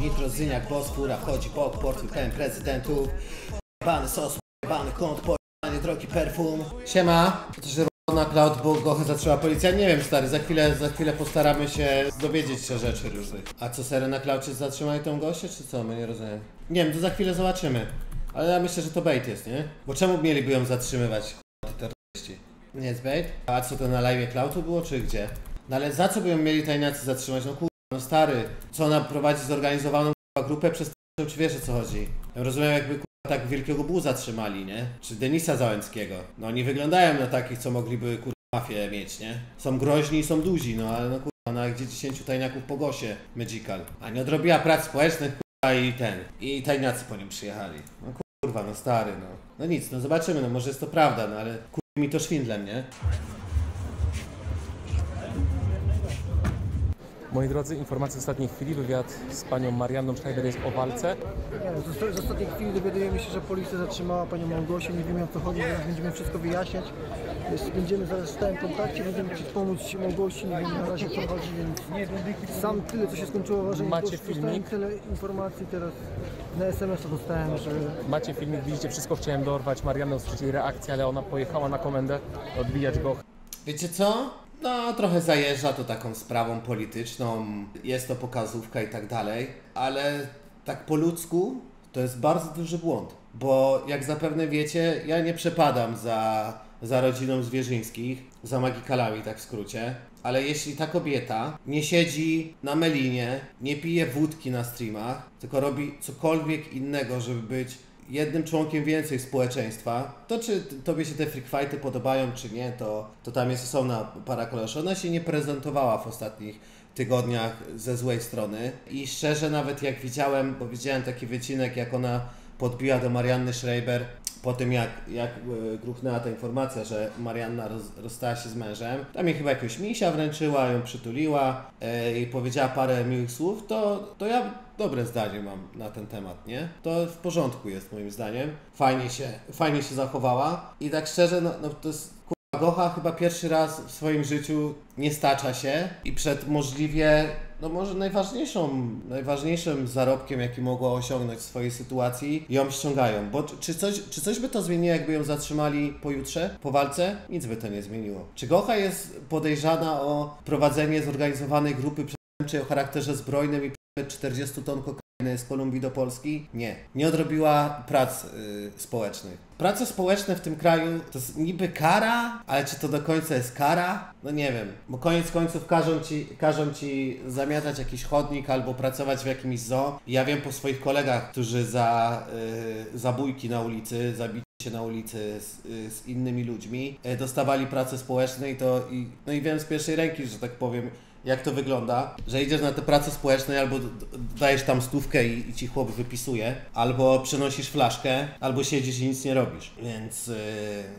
Nitro, Zyniak, Bosfura, wchodzi bok, portfel pełen prezydentów. Bany sos, bany kąt, pojebany drogi perfum. Siema, to się na cloud, bo go zatrzymała policja. Nie wiem, stary, za chwilę, za chwilę postaramy się dowiedzieć się rzeczy różnych. A co, serio na cloudzie zatrzymali tą gościę, czy co? My nie rozumiem. Nie wiem, to za chwilę zobaczymy. Ale ja myślę, że to bait jest, nie? Bo czemu mieliby ją zatrzymywać, terroryści? Nie jest bait? A co to na live cloudu było, czy gdzie? No ale za co by ją mieli tajniacy zatrzymać? No kurwa, no stary, co ona prowadzi zorganizowaną grupę przez czy wiesz o co chodzi? Rozumiem jakby tak wielkiego buła zatrzymali, nie? Czy Denisa Załęckiego. No oni wyglądają na takich, co mogliby kurwa mafię mieć, nie? Są groźni i są duzi, no ale no kurwa, na gdzie 10 tajniaków po gosie Magical. A nie odrobiła prac społecznych, kurwa i ten. I tajniacy po nim przyjechali. No kurwa, no stary, no. No nic, no zobaczymy, no może jest to prawda, no ale kurwa mi to szwindlem, nie? Moi drodzy, informacje z ostatniej chwili, wywiad z panią Marianną Schneider jest o walce. Nie, no, z, z ostatniej chwili dowiadujemy się, że policja zatrzymała panią Małgosię, nie wiemy o co chodzi, zaraz będziemy wszystko wyjaśniać. Jest, będziemy zaraz w stałym kontakcie, będziemy chcieć pomóc Małgosi, nie wiem na razie o co chodzi, więc sam tyle co się skończyło ważenie. Macie filmik? tyle informacji teraz na SMS-a dostałem, że Macie filmik, widzicie wszystko, chciałem dorwać Mariannę, usłyszeć jej reakcję, ale ona pojechała na komendę odbijać go. Wiecie co? No, trochę zajeżdża to taką sprawą polityczną, jest to pokazówka i tak dalej, ale tak po ludzku to jest bardzo duży błąd, bo jak zapewne wiecie, ja nie przepadam za, za rodziną Zwierzyńskich, za magikalami tak w skrócie, ale jeśli ta kobieta nie siedzi na melinie, nie pije wódki na streamach, tylko robi cokolwiek innego, żeby być jednym członkiem więcej społeczeństwa, to czy tobie się te freak fighty podobają, czy nie, to, to tam jest osobna para koleży. Ona się nie prezentowała w ostatnich tygodniach ze złej strony i szczerze nawet jak widziałem, bo widziałem taki wycinek, jak ona podbiła do Marianny Schreiber po tym jak, jak e, gruchnęła ta informacja, że Marianna roz, rozstała się z mężem, tam jej chyba jakiegoś misia wręczyła, ją przytuliła e, i powiedziała parę miłych słów, to, to ja dobre zdanie mam na ten temat, nie? To w porządku jest moim zdaniem. Fajnie się, fajnie się zachowała i tak szczerze, no, no to jest kurwa, Gocha chyba pierwszy raz w swoim życiu nie stacza się i przed możliwie, no może najważniejszą, najważniejszym zarobkiem, jaki mogła osiągnąć w swojej sytuacji, ją ściągają. Bo czy coś, czy coś by to zmieniło, jakby ją zatrzymali pojutrze, po walce? Nic by to nie zmieniło. Czy Gocha jest podejrzana o prowadzenie zorganizowanej grupy przestępczej o charakterze zbrojnym i 40 ton kokainy z Kolumbii do Polski? Nie. Nie odrobiła prac y, społecznych. Prace społeczne w tym kraju to jest niby kara, ale czy to do końca jest kara? No nie wiem, bo koniec końców każą ci, każą ci zamiatać jakiś chodnik albo pracować w jakimś zoo. Ja wiem po swoich kolegach, którzy za y, zabójki na ulicy, zabicie się na ulicy z, y, z innymi ludźmi, y, dostawali prace społeczne i to, i, no i wiem z pierwszej ręki, że tak powiem, jak to wygląda, że idziesz na te prace społeczne albo dajesz tam stówkę i, i ci chłop wypisuje, albo przynosisz flaszkę, albo siedzisz i nic nie robisz. Więc yy,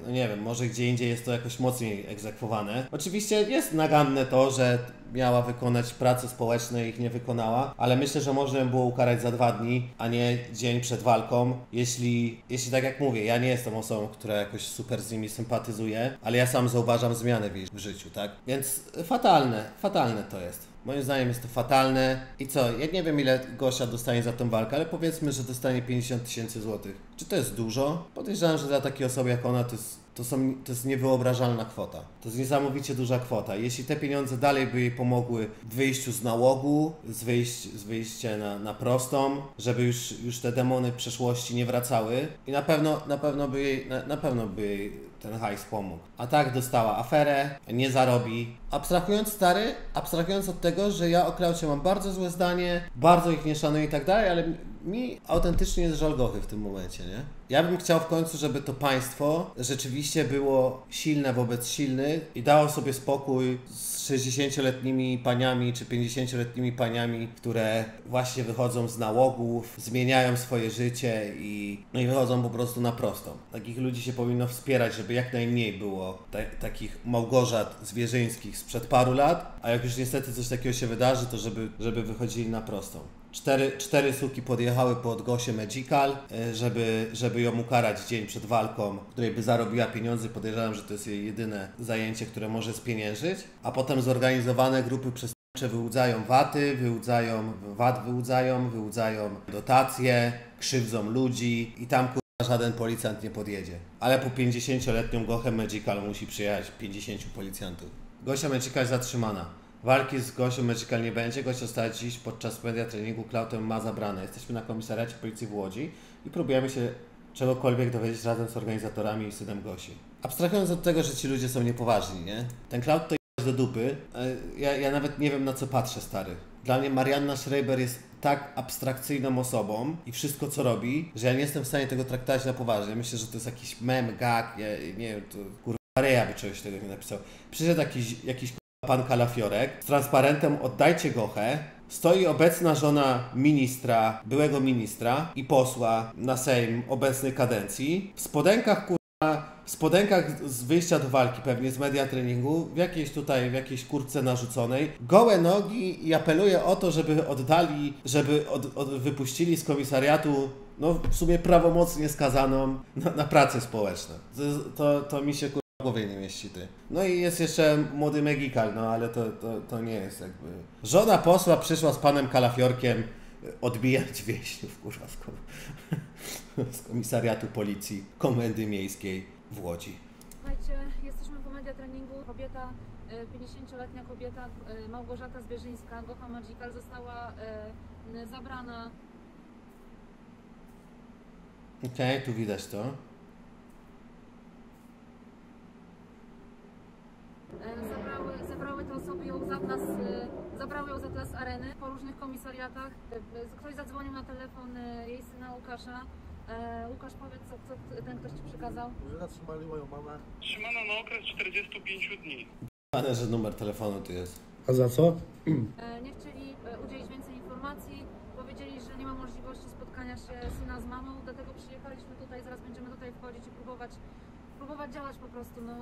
no nie wiem, może gdzie indziej jest to jakoś mocniej egzekwowane. Oczywiście jest naganne to, że miała wykonać społeczne i ich nie wykonała, ale myślę, że można było ukarać za dwa dni, a nie dzień przed walką. Jeśli, jeśli tak jak mówię, ja nie jestem osobą, która jakoś super z nimi sympatyzuje, ale ja sam zauważam zmiany w w życiu, tak? Więc fatalne, fatalne to jest. Moim zdaniem jest to fatalne. I co? Ja nie wiem ile Gosia dostanie za tą walkę, ale powiedzmy, że dostanie 50 tysięcy złotych. Czy to jest dużo? Podejrzewam, że dla takiej osoby jak ona to jest to, są, to jest niewyobrażalna kwota. To jest niesamowicie duża kwota. Jeśli te pieniądze dalej by jej pomogły w wyjściu z nałogu, z, wyjść, z wyjścia na, na prostą, żeby już, już te demony przeszłości nie wracały i na pewno, na pewno by jej, na, na pewno by jej ten hajs pomógł. A tak dostała aferę, nie zarobi. Abstrahując stary, abstrahując od tego, że ja o Klaucie mam bardzo złe zdanie, bardzo ich nie szanuję i tak dalej, ale mi autentycznie jest żal Gochy w tym momencie, nie? Ja bym chciał w końcu, żeby to państwo rzeczywiście było silne wobec silnych i dało sobie spokój z 60-letnimi paniami czy 50-letnimi paniami, które właśnie wychodzą z nałogów, zmieniają swoje życie i, no i wychodzą po prostu na prostą. Takich ludzi się powinno wspierać, żeby jak najmniej było ta- takich Małgorzat zwierzyńskich sprzed paru lat, a jak już niestety coś takiego się wydarzy, to żeby, żeby wychodzili na prostą. Cztery, cztery suki podjechały pod Gosię Magical, y, żeby, żeby ją ukarać dzień przed walką, której by zarobiła pieniądze. Podejrzewam, że to jest jej jedyne zajęcie, które może spieniężyć. A potem zorganizowane grupy że wyłudzają waty, wyłudzają VAT, wyłudzają, wyłudzają dotacje, krzywdzą ludzi i tam kurwa żaden policjant nie podjedzie. Ale po 50-letnią Gochę Magical musi przyjechać 50 policjantów. Gosia Magical zatrzymana. Walki z Gosią Magical nie będzie. Gosia została dziś podczas media treningu klautem ma zabrane. Jesteśmy na komisariacie policji w Łodzi i próbujemy się czegokolwiek dowiedzieć razem z organizatorami i synem Gosi. Abstrahując od tego, że ci ludzie są niepoważni, nie? Ten cloud to jest do dupy. E, Ja, ja nawet nie wiem na co patrzę, stary. Dla mnie Marianna Schreiber jest tak abstrakcyjną osobą i wszystko co robi, że ja nie jestem w stanie tego traktować na poważnie. Myślę, że to jest jakiś mem, gag, ja, nie wiem, to kurwa Reja by czegoś tego nie napisał. Przyszedł jakiś, jakiś pan Kalafiorek z transparentem oddajcie gochę. Stoi obecna żona ministra, byłego ministra i posła na Sejm obecnej kadencji. W spodenkach kurwa, w spodenkach z wyjścia do walki pewnie z media treningu, w jakiejś tutaj, w jakiejś kurtce narzuconej, gołe nogi i apeluje o to, żeby oddali, żeby od, od, wypuścili z komisariatu no w sumie prawomocnie skazaną na, na prace społeczne. To, to, to mi się kurwa głowie nie mieści ty. No i jest jeszcze młody Megikal, no ale to, to, to nie jest jakby... Żona posła przyszła z panem Kalafiorkiem odbijać wieśniów, kurwa, z, kom... z komisariatu policji Komendy Miejskiej w Łodzi. Słuchajcie, jesteśmy po media treningu. Kobieta, e, 50-letnia kobieta, e, Małgorzata Zwierzyńska, Gocha Magical, została e, zabrana. Okej, tu widać to. Zabrały, zabrały te osoby ją z Atlas, e, zabrały ją z Atlas Areny po różnych komisariatach. E, e, Ktoś zadzwonił na telefon e, jej syna Łukasza. E, Łukasz, powiedz, co, co ten ktoś ci przekazał. Że zatrzymali moją mamę. Trzymana na okres 45 dni. Pane, że numer telefonu tu jest. A za co? E, Nie chcieli e, udzielić więcej informacji. Powiedzieli, że nie ma możliwości spotkania się syna z mamą, dlatego przyjechaliśmy tutaj. Zaraz będziemy tutaj wchodzić i próbować, próbować działać po prostu. No,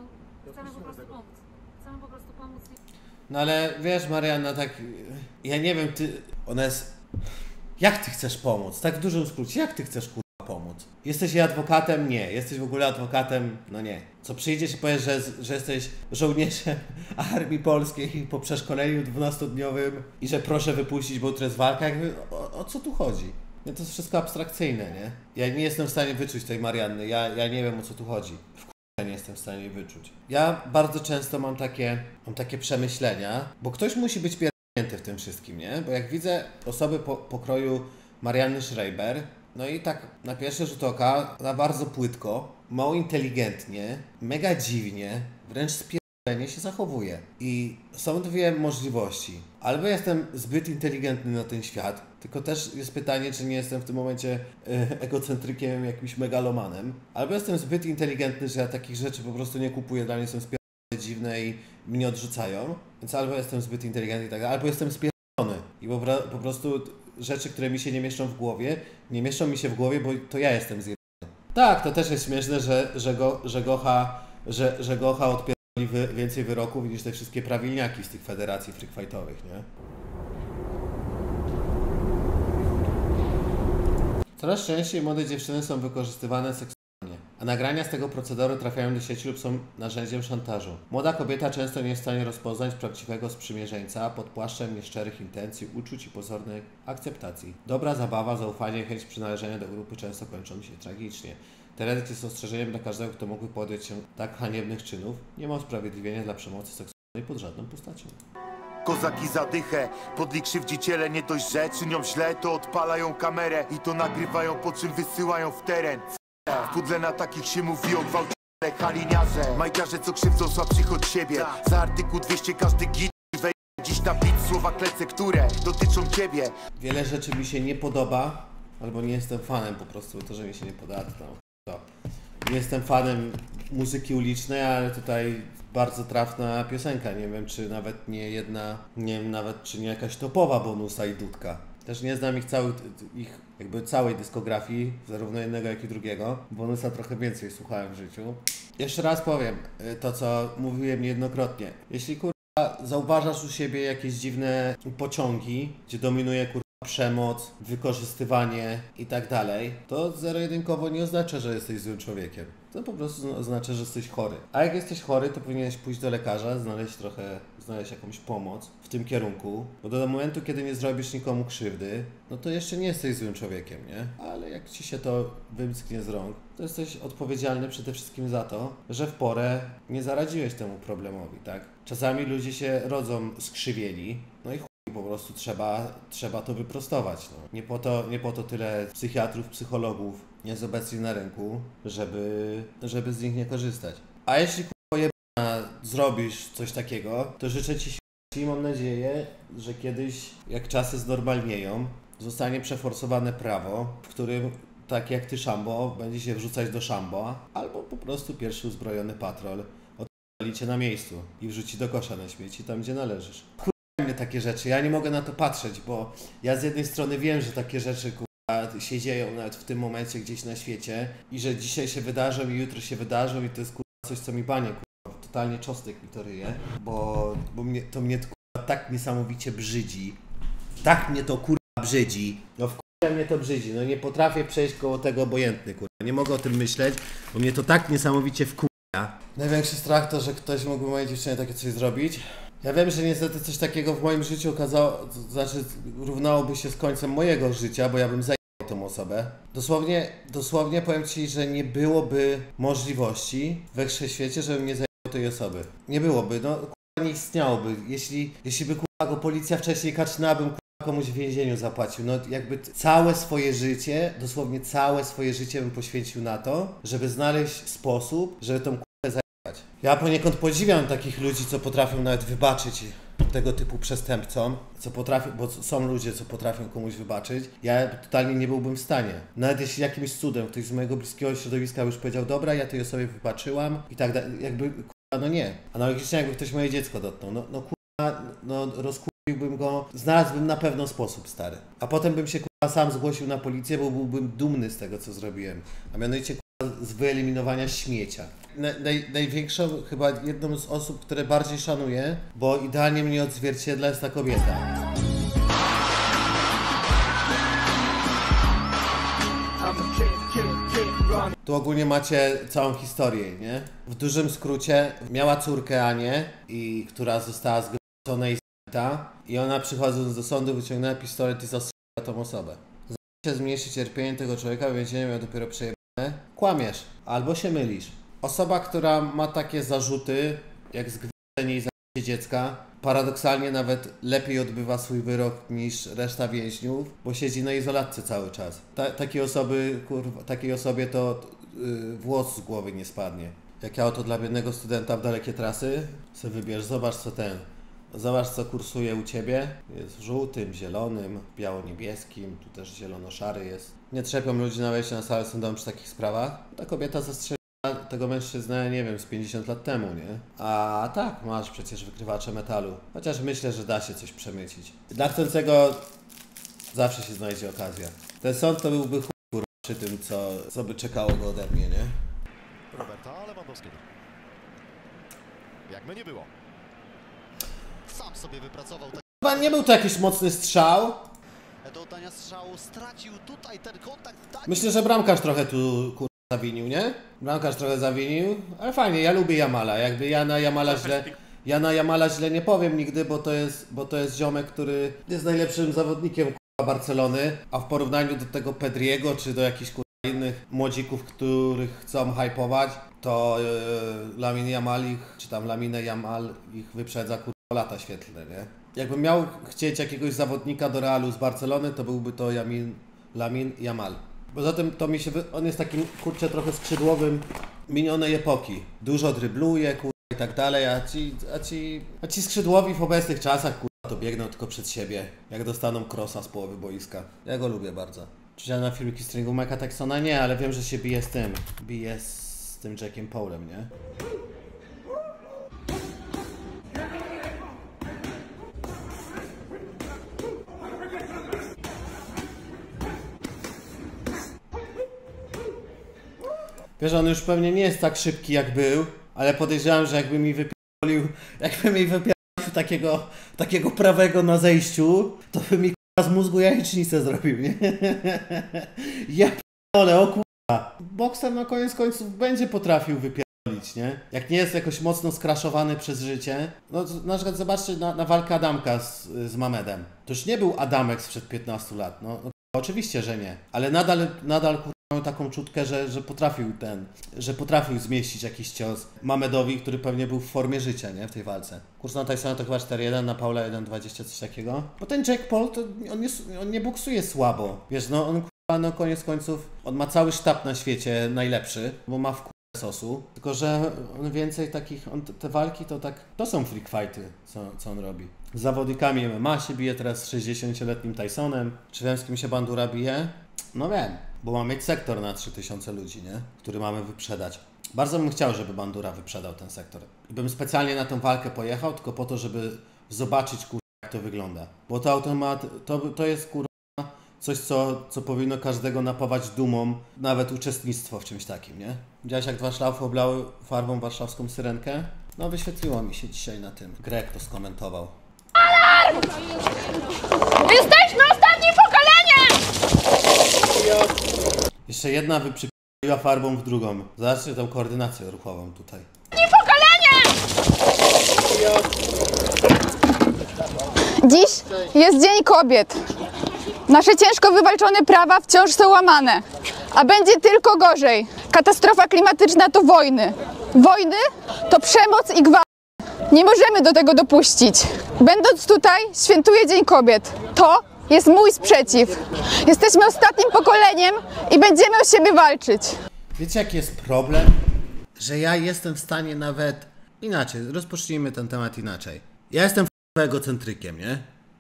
chcemy po prostu pomóc. Chcemy po prostu pomóc. No ale wiesz, Marianna, tak. Ja nie wiem, ty. Ona jest. Jak ty chcesz pomóc? Tak w dużym skrócie, jak ty chcesz kurwa pomóc? Jesteś jej adwokatem? Nie. Jesteś w ogóle adwokatem? No nie. Co przyjdziesz i powiesz, że, że jesteś żołnierzem Armii Polskiej po przeszkoleniu 12-dniowym i że proszę wypuścić, bo jutro jest walka? Jakby, o, o co tu chodzi? No to jest wszystko abstrakcyjne, nie? Ja nie jestem w stanie wyczuć tej Marianny. Ja, ja nie wiem o co tu chodzi. Nie jestem w stanie jej wyczuć. Ja bardzo często mam takie, mam takie przemyślenia, bo ktoś musi być pierdolnięty w tym wszystkim, nie? Bo jak widzę osoby po, pokroju Marianny Schreiber, no i tak na pierwszy rzut oka, ona bardzo płytko, mało inteligentnie, mega dziwnie, wręcz spierdolenie się zachowuje. I są dwie możliwości. Albo jestem zbyt inteligentny na ten świat, tylko też jest pytanie, czy nie jestem w tym momencie e, egocentrykiem, jakimś megalomanem. Albo jestem zbyt inteligentny, że ja takich rzeczy po prostu nie kupuję, dla mnie są spierdolone dziwne i mnie odrzucają. Więc albo jestem zbyt inteligentny i tak dalej, albo jestem spierdolony. I po, po prostu rzeczy, które mi się nie mieszczą w głowie, nie mieszczą mi się w głowie, bo to ja jestem zjebany. Tak, to też jest śmieszne, że, że, go, że Gocha, że, że Gocha odpierdoli wy, więcej wyroków niż te wszystkie prawilniaki z tych federacji freakfightowych, nie? Coraz częściej młode dziewczyny są wykorzystywane seksualnie, a nagrania z tego procederu trafiają do sieci lub są narzędziem szantażu. Młoda kobieta często nie jest w stanie rozpoznać prawdziwego sprzymierzeńca pod płaszczem nieszczerych intencji, uczuć i pozornej akceptacji. Dobra zabawa, zaufanie chęć przynależenia do grupy często kończą się tragicznie. Teledysk jest ostrzeżeniem dla każdego, kto mógłby podjąć się tak haniebnych czynów. Nie ma usprawiedliwienia dla przemocy seksualnej pod żadną postacią. Kozaki zadychę, podli krzywdziciele nie dość, że czynią źle, to odpalają kamerę i to nagrywają, po czym wysyłają w teren. W pudle na takich się mówi o gwałciciele, haliniarze, majciarze co krzywdzą słabszych od siebie. Za artykuł 200 każdy git wejdzie dziś na bit słowa klece, które dotyczą ciebie. Wiele rzeczy mi się nie podoba, albo nie jestem fanem po prostu, to, że mi się nie podoba, to, to. Jestem fanem muzyki ulicznej, ale tutaj bardzo trafna piosenka. Nie wiem, czy nawet nie jedna, nie wiem nawet, czy nie jakaś topowa bonusa i dudka. Też nie znam ich całych, ich jakby całej dyskografii, zarówno jednego, jak i drugiego. Bonusa trochę więcej słuchałem w życiu. Jeszcze raz powiem y, to, co mówiłem niejednokrotnie. Jeśli kur zauważasz u siebie jakieś dziwne pociągi, gdzie dominuje kur... przemoc, wykorzystywanie i tak dalej, to zero-jedynkowo nie oznacza, że jesteś złym człowiekiem. To po prostu oznacza, że jesteś chory. A jak jesteś chory, to powinieneś pójść do lekarza, znaleźć trochę, znaleźć jakąś pomoc w tym kierunku, bo do momentu, kiedy nie zrobisz nikomu krzywdy, no to jeszcze nie jesteś złym człowiekiem, nie? Ale jak ci się to wymsknie z rąk, to jesteś odpowiedzialny przede wszystkim za to, że w porę nie zaradziłeś temu problemowi, tak? Czasami ludzie się rodzą skrzywieni, no i po prostu trzeba, trzeba to wyprostować. No. Nie, po to, nie po to tyle psychiatrów, psychologów jest obecnie na rynku, żeby, żeby z nich nie korzystać. A jeśli kurwa zrobisz coś takiego, to życzę Ci i mam nadzieję, że kiedyś, jak czasy znormalnieją, zostanie przeforsowane prawo, w którym tak jak Ty, Szambo, będzie się wrzucać do Szambo, albo po prostu pierwszy uzbrojony patrol odpali Cię na miejscu i wrzuci do kosza na śmieci, tam gdzie należysz. Takie rzeczy, ja nie mogę na to patrzeć, bo ja z jednej strony wiem, że takie rzeczy kurwa, się dzieją nawet w tym momencie gdzieś na świecie i że dzisiaj się wydarzą i jutro się wydarzą i to jest kurwa coś, co mi banie kurwa, totalnie czosnek mi to ryje, bo, bo mnie, to mnie kurwa tak niesamowicie brzydzi, tak mnie to kurwa brzydzi, no w kurwa mnie to brzydzi, no nie potrafię przejść koło tego obojętny kurwa, nie mogę o tym myśleć, bo mnie to tak niesamowicie wkurza. Największy strach to, że ktoś mógłby mojej dziewczynie takie coś zrobić. Ja wiem, że niestety coś takiego w moim życiu okazało, to znaczy równałoby się z końcem mojego życia, bo ja bym zajęł tą osobę. Dosłownie, dosłownie powiem Ci, że nie byłoby możliwości we wszechświecie, żebym nie zajęł tej osoby. Nie byłoby, no kurwa nie istniałoby. Jeśli, jeśli by kurwa go policja wcześniej kaczynęła, bym kurwa komuś w więzieniu zapłacił. No jakby całe swoje życie, dosłownie całe swoje życie bym poświęcił na to, żeby znaleźć sposób, żeby tą. Ja poniekąd podziwiam takich ludzi, co potrafią nawet wybaczyć tego typu przestępcom, co potrafią, bo są ludzie, co potrafią komuś wybaczyć. Ja totalnie nie byłbym w stanie. Nawet jeśli jakimś cudem ktoś z mojego bliskiego środowiska już powiedział, dobra, ja tej osobie wybaczyłam i tak dalej, jakby, kurwa, no nie. Analogicznie jakby ktoś moje dziecko dotknął, no, no kurwa, no rozkurwiłbym go, znalazłbym na pewno sposób, stary. A potem bym się kurwa sam zgłosił na policję, bo byłbym dumny z tego, co zrobiłem. A mianowicie z wyeliminowania śmiecia. Na, naj, największą, chyba jedną z osób, które bardziej szanuję, bo idealnie mnie odzwierciedla jest ta kobieta. Tu ogólnie macie całą historię, nie? W dużym skrócie miała córkę Anię, i, która została zgwałcona i zabita i ona przychodząc do sądu wyciągnęła pistolet i zastrzeliła tą osobę. Zamiast zmniejszyć cierpienie tego człowieka, więzienie miał dopiero przejebane. Kłamiesz, albo się mylisz. Osoba, która ma takie zarzuty, jak zgwałcenie i zabicie dziecka, paradoksalnie nawet lepiej odbywa swój wyrok niż reszta więźniów, bo siedzi na izolatce cały czas. Ta, takiej osoby, kurwa, takiej osobie to yy, włos z głowy nie spadnie. Jak ja oto dla biednego studenta w dalekie trasy, sobie wybierz, zobacz co ten, zobacz co kursuje u Ciebie. Jest w żółtym, zielonym, biało-niebieskim, tu też zielono-szary jest. Nie trzepią ludzi na wejście na salę sądową przy takich sprawach. Ta kobieta zastrzeliła tego mężczyznę, nie wiem, z 50 lat temu, nie? A tak, masz przecież wykrywacze metalu. Chociaż myślę, że da się coś przemycić. Dla chcącego zawsze się znajdzie okazja. Ten sąd to byłby kurwa, przy tym, co, co by czekało go ode mnie, nie? Roberta Lewandowskiego. Jakby nie było. Sam sobie wypracował Chyba nie był to jakiś mocny strzał. do oddania strzału, stracił tutaj ten kontakt. Tak, Myślę, że bramkarz trochę tu kurwa zawinił, nie? Bramkarz trochę zawinił, ale fajnie, ja lubię Jamala. Jakby ja na Jamala źle. Ja na Jamala źle nie powiem nigdy, bo to jest, bo to jest ziomek, który jest najlepszym zawodnikiem kurwa, Barcelony, a w porównaniu do tego Pedriego czy do jakichś kurwa, innych młodzików, których chcą hypować, to yy, Lamin Jamal ich, czy tam Laminę Jamal ich wyprzedza kurwa lata świetlne, nie? Jakbym miał chcieć jakiegoś zawodnika do Realu z Barcelony, to byłby to Jamin, Lamin Jamal. Poza tym to mi się, wy... on jest takim kurczę trochę skrzydłowym minionej epoki. Dużo drybluje, kurwa i tak dalej, a ci, a ci, a ci skrzydłowi w obecnych czasach kurwa to biegną tylko przed siebie, jak dostaną krosa z połowy boiska. Ja go lubię bardzo. Czy na filmiki stringu Mike'a Texona? Nie, ale wiem, że się bije z tym. Bije z tym Jackiem Paulem, nie? Wiesz, on już pewnie nie jest tak szybki jak był, ale podejrzewam, że jakby mi wypierdolił, jakby mi wypierdolił takiego, takiego prawego na zejściu, to by mi z mózgu jajecznicę zrobił, nie? Ja pierdolę, o kurwa. Bokser na koniec końców będzie potrafił wypierdolić. nie? Jak nie jest jakoś mocno skraszowany przez życie, no na przykład zobaczcie na, na walkę Adamka z, z Mamedem. To już nie był Adamek sprzed 15 lat, no, no oczywiście, że nie. Ale nadal, nadal kurwa, taką czutkę, że, że potrafił ten, że potrafił zmieścić jakiś cios Mamedowi, który pewnie był w formie życia, nie? W tej walce. Kurs na Tysona to chyba 4-1, na Paula 1-20, coś takiego. Bo ten Jake Paul, to on, jest, on nie boksuje słabo. Wiesz, no on kurwa, no koniec końców, on ma cały sztab na świecie najlepszy, bo ma w sosu. Tylko, że on więcej takich, on, te walki to tak, to są freak fighty, co, co on robi. Zawodnikami MMA się bije teraz z 60-letnim Tysonem. Czy wiem z kim się Bandura bije? No wiem, bo ma mieć sektor na 3000 ludzi, nie? Który mamy wyprzedać. Bardzo bym chciał, żeby Bandura wyprzedał ten sektor. I bym specjalnie na tą walkę pojechał, tylko po to, żeby zobaczyć, kurwa, jak to wygląda. Bo to automat, to, to jest, kurwa, coś, co, co powinno każdego napawać dumą, nawet uczestnictwo w czymś takim, nie? Widziałeś, jak dwa szlafy oblały farbą warszawską syrenkę? No, wyświetliło mi się dzisiaj na tym. Greg to skomentował. Jesteśmy ostatnim pokoleniem! Jeszcze jedna wyprzypiła farbą w drugą. Zobaczcie tą koordynację ruchową tutaj. Pokolenie! Dziś jest Dzień Kobiet. Nasze ciężko wywalczone prawa wciąż są łamane. A będzie tylko gorzej. Katastrofa klimatyczna to wojny. Wojny to przemoc i gwałt. Nie możemy do tego dopuścić. Będąc tutaj, świętuję Dzień Kobiet. To jest mój sprzeciw. Jesteśmy ostatnim pokoleniem i będziemy o siebie walczyć. Wiecie, jaki jest problem? Że ja jestem w stanie nawet inaczej, rozpocznijmy ten temat inaczej. Ja jestem egocentrykiem, nie?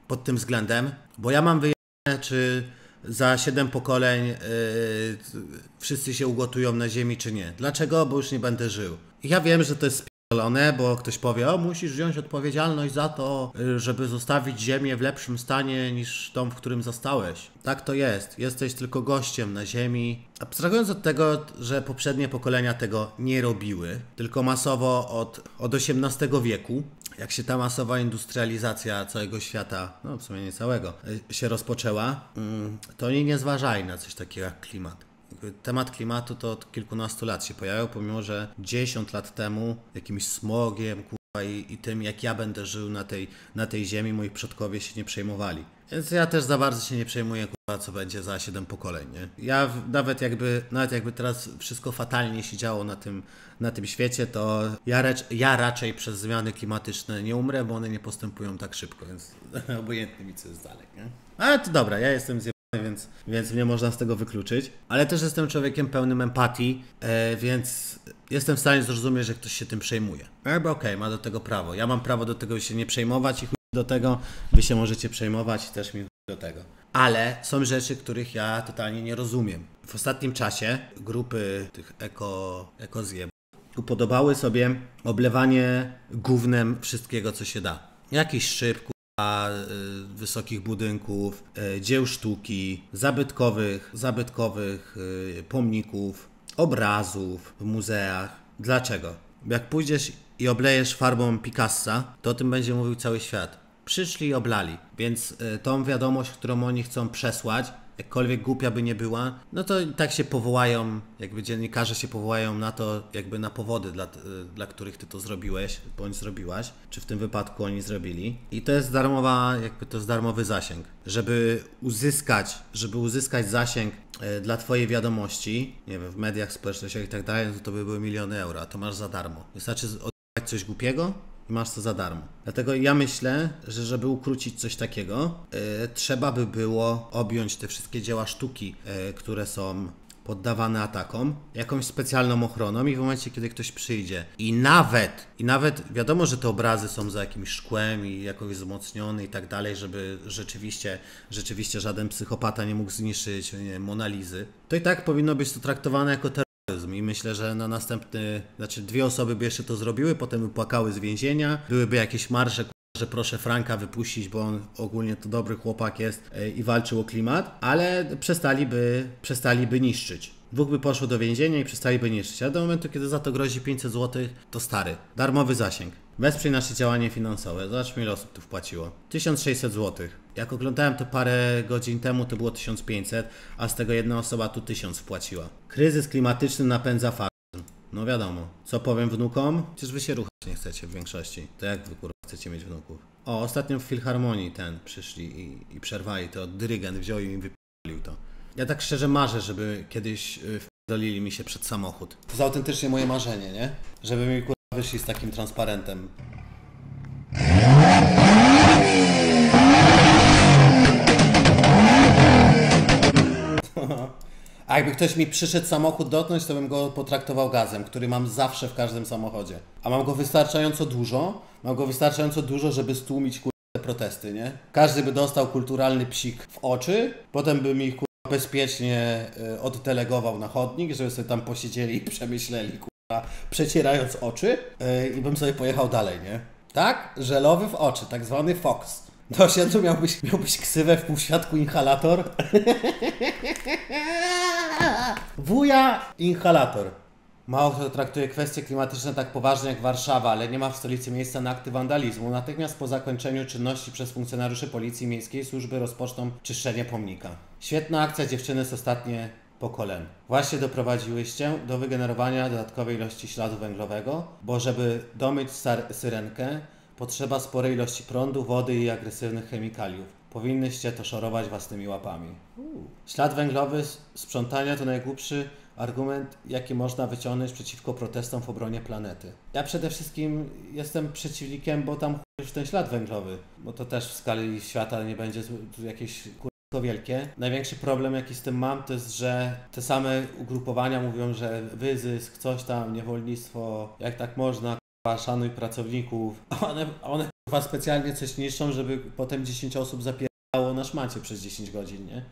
Pod tym względem, bo ja mam wyjaśnienie, czy za 7 pokoleń yy, wszyscy się ugotują na ziemi, czy nie. Dlaczego? Bo już nie będę żył. I ja wiem, że to jest bo ktoś powie, o musisz wziąć odpowiedzialność za to, żeby zostawić ziemię w lepszym stanie niż tą, w którym zostałeś. Tak to jest. Jesteś tylko gościem na ziemi. Abstrahując od tego, że poprzednie pokolenia tego nie robiły, tylko masowo od, od XVIII wieku, jak się ta masowa industrializacja całego świata, no w sumie nie całego, się rozpoczęła, mm, to oni nie zważali na coś takiego jak klimat. Temat klimatu to od kilkunastu lat się pojawiał, pomimo że 10 lat temu jakimś smogiem kurwa, i, i tym, jak ja będę żył na tej, na tej ziemi, moi przodkowie się nie przejmowali. Więc ja też za bardzo się nie przejmuję, kurwa, co będzie za 7 pokoleń, nie? Ja nawet jakby, nawet jakby teraz wszystko fatalnie się działo na tym, na tym świecie, to ja, racz, ja raczej przez zmiany klimatyczne nie umrę, bo one nie postępują tak szybko, więc obojętnie mi co jest dalej, nie? Ale to dobra, ja jestem zjebany, więc, więc można z tego wykluczyć. Ale też jestem człowiekiem pełnym empatii, e, więc jestem w stanie zrozumieć, że ktoś się tym przejmuje. Jakby okej, ma do tego prawo. Ja mam prawo do tego się nie przejmować i chuj do tego, wy się możecie przejmować i też mi do tego. Ale są rzeczy, których ja totalnie nie rozumiem. W ostatnim czasie grupy tych eko, ekozjeb upodobały sobie oblewanie gównem wszystkiego, co się da. Jakiś szyb, kurwa, y, wysokich budynków, y, dzieł sztuki, zabytkowych, zabytkowych y, pomników, obrazów w muzeach. Dlaczego? Jak pójdziesz i oblejesz farbą Picassa, to o tym będzie mówił cały świat. Przyszli i oblali, więc tą wiadomość, którą oni chcą przesłać, jakkolwiek głupia by nie była, no to tak się powołają, jakby dziennikarze się powołają na to, jakby na powody, dla, dla których ty to zrobiłeś, bądź zrobiłaś, czy w tym wypadku oni zrobili. I to jest darmowa, jakby to jest darmowy zasięg. Żeby uzyskać, żeby uzyskać zasięg y, dla twojej wiadomości, nie wiem, w mediach społecznościowych i tak dalej, no to, by były miliony euro, a to masz za darmo. Wystarczy odbywać coś głupiego, i masz to za darmo. Dlatego ja myślę, że żeby ukrócić coś takiego, y, trzeba by było objąć te wszystkie dzieła sztuki, y, które są poddawane atakom, jakąś specjalną ochroną i w momencie, kiedy ktoś przyjdzie i nawet, i nawet wiadomo, że te obrazy są za jakimś szkłem i jakoś wzmocnione i tak dalej, żeby rzeczywiście, rzeczywiście żaden psychopata nie mógł zniszczyć Monalizy, to i tak powinno być to traktowane jako terroryzm i myślę, że na następny, znaczy dwie osoby by jeszcze to zrobiły, potem płakały z więzienia, byłyby jakieś marsze, że proszę Franka wypuścić, bo on ogólnie to dobry chłopak jest e, i walczył o klimat, ale przestaliby, przestaliby niszczyć. Dwóch by poszło do więzienia i przestaliby niszczyć, a do momentu, kiedy za to grozi 500 zł, to stary, darmowy zasięg. Wesprzyj nasze działanie finansowe. Zobaczmy, ile osób tu wpłaciło. 1600 zł. Jak oglądałem to parę godzin temu, to było 1500, a z tego jedna osoba tu 1000 wpłaciła. Kryzys klimatyczny napędza faszyzm. No wiadomo. Co powiem wnukom? Przecież wy się ruchać nie chcecie w większości. To jak wy kurwa chcecie mieć wnuków? O, ostatnio w Filharmonii ten przyszli i, i przerwali to. Dyrygent wziął i wypalił to. Ja tak szczerze marzę, żeby kiedyś y, wdolili mi się przed samochód. To jest autentycznie moje marzenie, nie? Żeby mi kurwa wyszli z takim transparentem. A jakby ktoś mi przyszedł samochód dotknąć, to bym go potraktował gazem, który mam zawsze w każdym samochodzie. A mam go wystarczająco dużo, mam go wystarczająco dużo, żeby stłumić kur... te protesty, nie? Każdy by dostał kulturalny psik w oczy, potem by mi kur... bezpiecznie y, oddelegował na chodnik, żeby sobie tam posiedzieli i przemyśleli, kurwa, przecierając oczy y, i bym sobie pojechał dalej, nie? Tak? Żelowy w oczy, tak zwany Fox. Do osiedlu miałbyś, miałbyś ksywę w półświadku inhalator. Wuja inhalator. Mało kto traktuje kwestie klimatyczne tak poważnie jak Warszawa, ale nie ma w stolicy miejsca na akty wandalizmu. Natychmiast po zakończeniu czynności przez funkcjonariuszy Policji Miejskiej służby rozpoczną czyszczenie pomnika. Świetna akcja dziewczyny z ostatnie pokoleń. Właśnie doprowadziłyście do wygenerowania dodatkowej ilości śladu węglowego, bo żeby domyć syrenkę, potrzeba sporej ilości prądu, wody i agresywnych chemikaliów. Powinnyście to szorować własnymi łapami. Ślad węglowy sprzątania to najgłupszy argument, jaki można wyciągnąć przeciwko protestom w obronie planety. Ja przede wszystkim jestem przeciwnikiem, bo tam już ten ślad węglowy, bo to też w skali świata nie będzie jakieś kurwa wielkie. Największy problem, jaki z tym mam, to jest, że te same ugrupowania mówią, że wyzysk, coś tam, niewolnictwo, jak tak można, szanuj pracowników, a one, one specjalnie coś niszczą, żeby potem 10 osób zapierało na szmacie przez 10 godzin, nie?